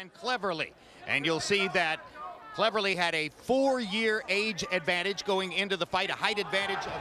and Cleverly. And you'll see that Cleverly had a four-year age advantage going into the fight, a height advantage of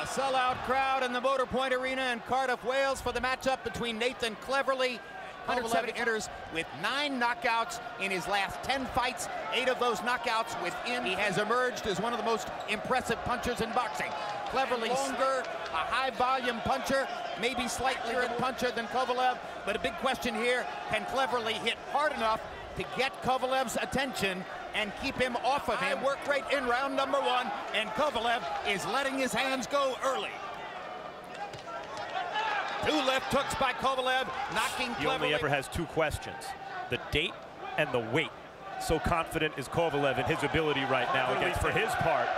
a sellout crowd in the Motor Point Arena in Cardiff, Wales for the matchup between Nathan Cleverly 170 enters with nine knockouts in his last 10 fights, eight of those knockouts within. He has emerged as one of the most impressive punchers in boxing. Cleverly longer, a high volume puncher, maybe slightly different puncher than Kovalev, but a big question here, can Cleverly hit hard enough to get Kovalev's attention and keep him off of him. Work rate in round number one, and Kovalev is letting his hands go early. Two left hooks by Kovalev, knocking He only ever has two questions, the date and the weight. So confident is Kovalev in his ability right now against, for his part,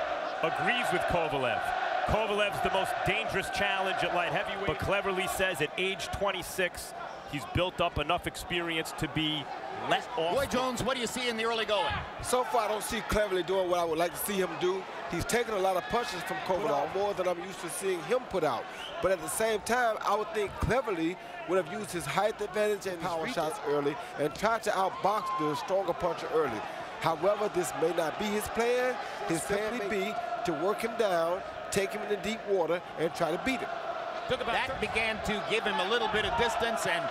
agrees with Kovalev. Kovalev's the most dangerous challenge at light heavyweight, but Cleverly says at age 26, he's built up enough experience to be let off. Roy Jones, what do you see in the early going? So far, I don't see Cleverly doing what I would like to see him do. He's taking a lot of punches from Kovalev, more than I'm used to seeing him put out. But at the same time, I would think Cleverly would have used his height advantage and power shots early and tried to outbox the stronger puncher early. However, this may not be his plan. His plan may be to work him down, take him into deep water, and try to beat him. That began to give him a little bit of distance and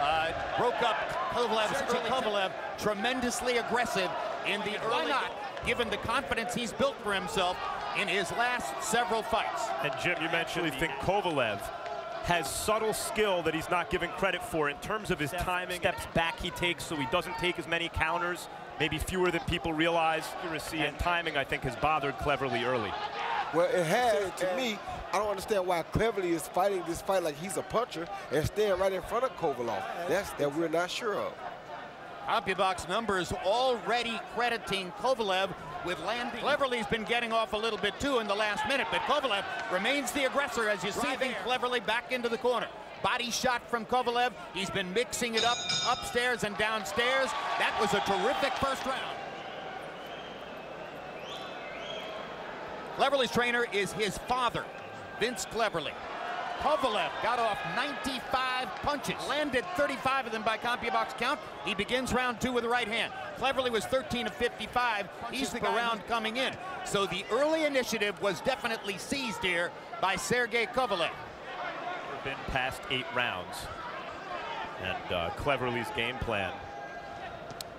uh, broke up Kovalev's early Kovalev, tremendously aggressive in the early. Why not? Given the confidence he's built for himself in his last several fights. And Jim, you mentioned you think Kovalev has subtle skill that he's not given credit for in terms of his timing, steps back he takes so he doesn't take as many counters, maybe fewer than people realize. Accuracy and timing, I think, has bothered Cleverly early. Well, it has. To me, I don't understand why Cleverly is fighting this fight like he's a puncher and staying right in front of Kovalev. That's that we're not sure of. CompuBox numbers already crediting Kovalev with landing. Cleverly's been getting off a little bit too in the last minute, but Kovalev remains the aggressor as you see Driving Cleverly back into the corner. Body shot from Kovalev. He's been mixing it up upstairs and downstairs. That was a terrific first round. Cleverly's trainer is his father, Vince Cleverly. Kovalev got off 95 punches, landed 35 of them by CompuBox count. He begins round two with the right hand. Cleverly was 13 of 55. He's the round coming in. So the early initiative was definitely seized here by Sergey Kovalev. Been past eight rounds. And uh, Cleverly's game plan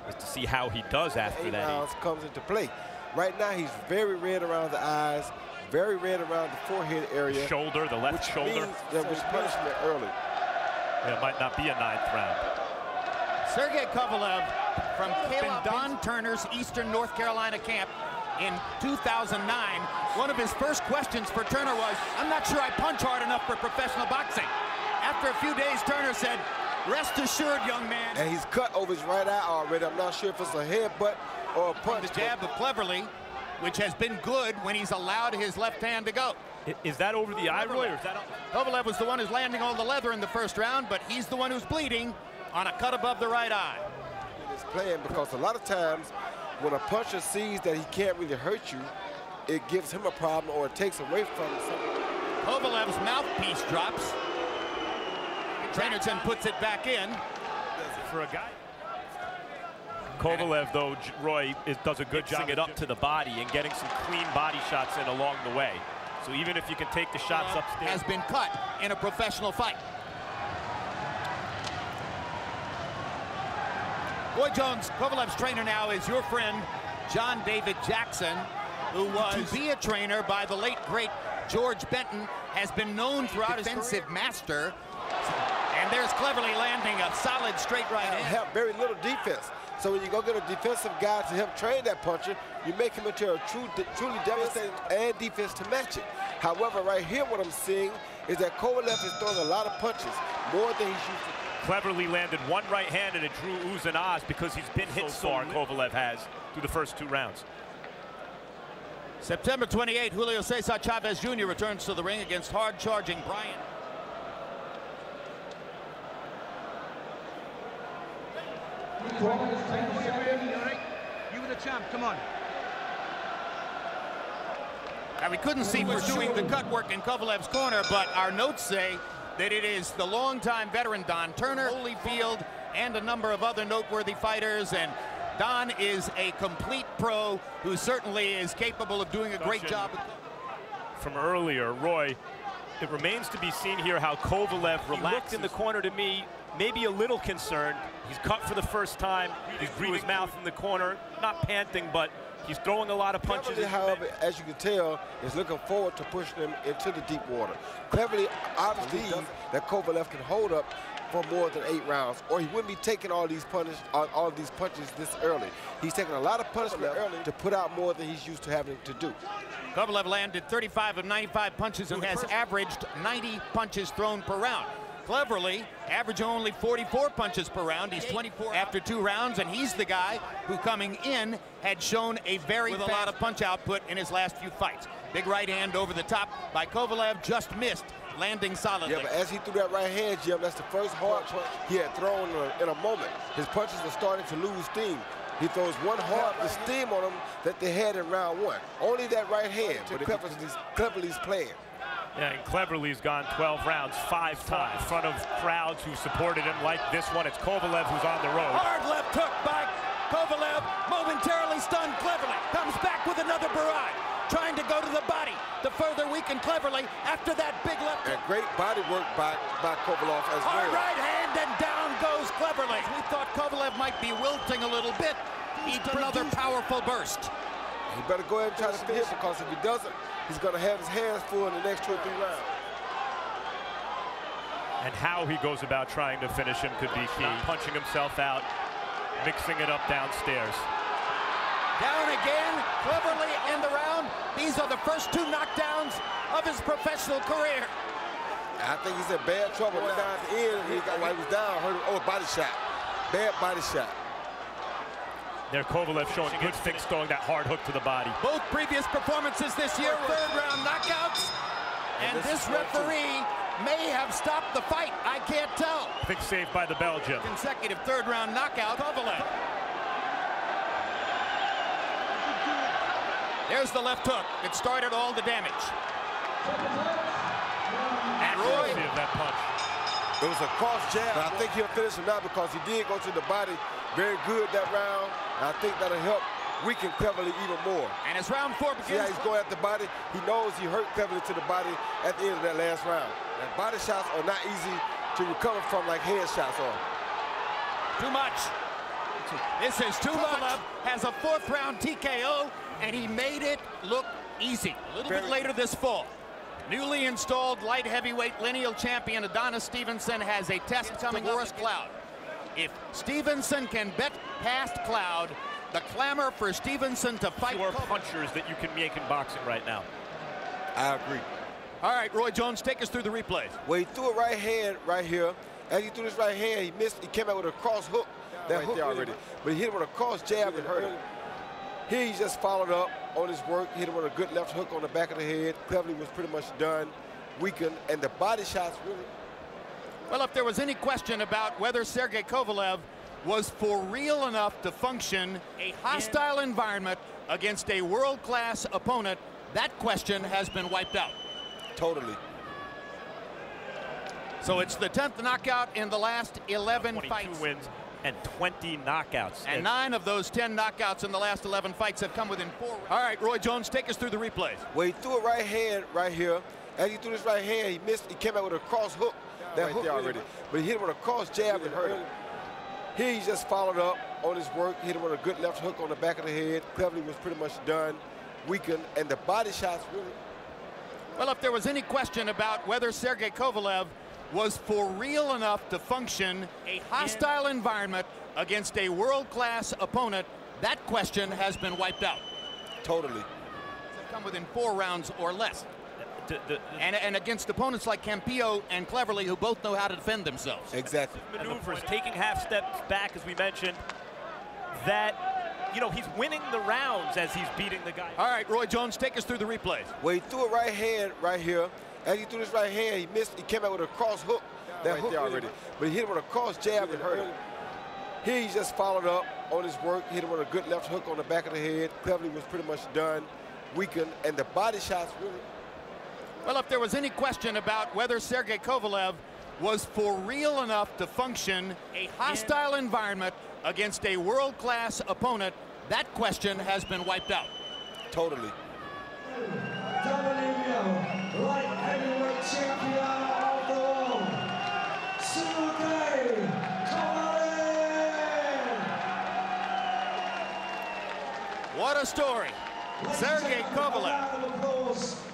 is to see how he does after eight that. rounds comes into play. Right now, he's very red around the eyes, very red around the forehead area. Shoulder, the left which shoulder. Means that was punishment early. It might not be a ninth round. Sergey Kovalev from Caleb Don Turner's Eastern North Carolina camp in 2009. One of his first questions for Turner was, I'm not sure I punch hard enough for professional boxing. After a few days, Turner said, rest assured, young man. And he's cut over his right eye already. I'm not sure if it's a headbutt or a punch. The jab of Cleverly, which has been good when he's allowed his left hand to go. Is that over the eye, Roy, or is that... Kovalev was the one who's landing all the leather in the first round, but he's the one who's bleeding on a cut above the right eye. It's playing because a lot of times when a puncher sees that he can't really hurt you, it gives him a problem or it takes away from him. Kovalev's mouthpiece drops. Trainerton puts it back in. For a guy. Kovalev, though, Roy, is, does a good job it up to the body and getting some clean body shots in along the way. So even if you can take the shots uh, upstairs. Has been cut in a professional fight. Roy Jones, Kovalev's trainer now is your friend, John David Jackson, who was to be a trainer by the late, great George Benton, has been known throughout defensive his master. And there's Cleverly landing a solid straight right hand. Have very little defense. So when you go get a defensive guy to help train that puncher, you make him into a true, truly devastating and defense to match it. However, right here what I'm seeing is that Kovalev is throwing a lot of punches, more than he's used to. Cleverly landed one right hand and it drew oohs and ahs because he's been hit so far, Kovalev has, through the first two rounds. September 28, Julio Cesar Chavez Jr. returns to the ring against hard-charging Bryant. You were the champ, come on. Now we couldn't see who's doing the cut work in Kovalev's corner, but our notes say that it is the longtime veteran Don Turner, Holyfield, and a number of other noteworthy fighters. And Don is a complete pro who certainly is capable of doing a great job. From earlier, Roy, it remains to be seen here how Kovalev relaxed Relaxed in the corner to me, maybe a little concerned. He's cut for the first time. He's threw his mouth in the corner, not panting, but he's throwing a lot of punches. Cleverly, however, as you can tell, is looking forward to pushing him into the deep water. Cleverly obviously believes that Kovalev can hold up for more than eight rounds, or he wouldn't be taking all these punches, all, all these punches this early. He's taking a lot of punishment early to put out more than he's used to having to do. Kovalev landed 35 of 95 punches and has averaged 90 punches thrown per round. Cleverly, average only 44 punches per round. He's 24 after two rounds, and he's the guy who, coming in, had shown a very with a lot of punch output in his last few fights. Big right hand over the top by Kovalev, just missed, landing solidly. Yeah, but as he threw that right hand, Jim, that's the first hard punch he had thrown in a, moment. His punches are starting to lose steam. He throws one hard the steam on him that they had in round one. Only that right hand, but Cleverly's, Cleverly's playing. Yeah, and Cleverly's gone 12 rounds, five times in front of crowds who supported him like this one. It's Kovalev who's on the road. Hard left hook by Kovalev, momentarily stunned Cleverly. Comes back with another barrage, trying to go to the body to further weaken Cleverly after that big left And great body work by, by Kovalev as Hard well. right hand and down goes Cleverly. We thought Kovalev might be wilting a little bit. He's another powerful burst. He better go ahead and try to finish because if he doesn't, he's going to have his hands full in the next two or three rounds. And how he goes about trying to finish him could be key. Punching himself out, mixing it up downstairs. Down again, Cleverly in the round. These are the first two knockdowns of his professional career. I think he's in bad trouble now at the end. He got, while he was down, heard, oh, body shot. Bad body shot. There, Kovalev showing good things, throwing that hard hook to the body. Both previous performances this year, third round knockouts. And this this is right, too. referee may have stopped the fight. I can't tell. I think saved by the Belgian. Consecutive third round knockout, Kovalev. There's the left hook. It started all the damage. And Roy, Accuracy of that punch. It was a cross jab, but I think he'll finish him now because he did go to the body very good that round. And I think that'll help weaken Cleverly even more. and as round four See how begins, he's going at the body? He knows he hurt Cleverly to the body at the end of that last round. And body shots are not easy to recover from like head shots are. too much. This is too much. Has a fourth round TKO, and he made it look easy. A little bit later this fall. Newly installed light heavyweight lineal champion Adonis Stevenson has a test coming Tavoris Cloud. If Stevenson can bet past Cloud, the clamor for Stevenson to fight. Fewer punchers that you can make in boxing right now. I agree. All right, Roy Jones, take us through the replays. Well, he threw a right hand right here. As he threw this right hand, he missed. He came out with a cross hook. That hook there already. But he hit him with a cross jab and hurt him. Here he just followed up on his work, hit him with a good left hook on the back of the head. Cleverly was pretty much done, weakened, and the body shots really Well, if there was any question about whether Sergey Kovalev was for real enough to function a hostile environment against a world-class opponent, that question has been wiped out. totally. So it's the 10th knockout in the last 11 fights. wins and 20 knockouts. And nine of those 10 knockouts in the last 11 fights have come within four. All right, Roy Jones, take us through the replays. Well, he threw a right hand right here. As he threw this right hand, he missed. He came out with a cross hook. That right hook there really- already. But he hit him with a cross jab and hurt him. Here he just followed up on his work, hit him with a good left hook on the back of the head. Cleverly was pretty much done, weakened, and the body shots really Well, if there was any question about whether Sergey Kovalev was for real enough to function a hostile environment against a world-class opponent, that question has been wiped out. totally. Come within four rounds or less. The- the- And, and against opponents like Campillo and Cleverly, who both know how to defend themselves. Exactly. maneuvers, taking half steps back, as we mentioned, that, you know, he's winning the rounds as he's beating the guy. All right, Roy Jones, take us through the replays. Well, he threw a right hand right here. As he threw this right hand, he missed. He came out with a cross hook. That right hook there really- already. But he hit him with a cross jab and hurt him. Here he just followed up on his work, hit him with a good left hook on the back of the head. Cleverly was pretty much done, weakened, and the body shots really Well, if there was any question about whether Sergey Kovalev was for real enough to function a hostile environment against a world-class opponent, that question has been wiped out. Totally. Story. Sergey Kovalev.